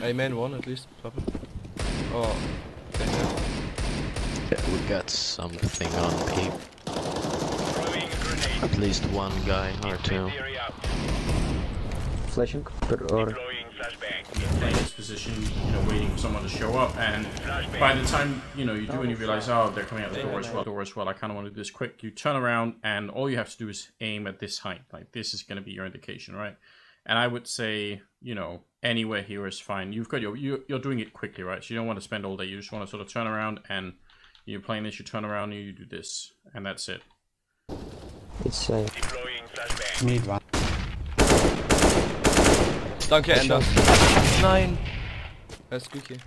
A main one at least. Top. Oh. Yeah. Yeah, we got something on peep. At least one guy or two. Flashing out. Or Deploying this position, you know, waiting for someone to show up, and by the time you know you do and you realize, oh, they're coming out the door as well, door as well. I kind of want to do this quick. You turn around, and all you have to do is aim at this height. Like this is going to be your indication, right? And I would say, you know, anywhere here is fine. You've got your you, you're doing it quickly, right? So you don't want to spend all day. You just want to sort of turn around, and you're playing this. You turn around, and you do this, and that's it. it's safe. Deploying flashbang. Mid one. Danke, Ender. Nein! Er ist squeaky.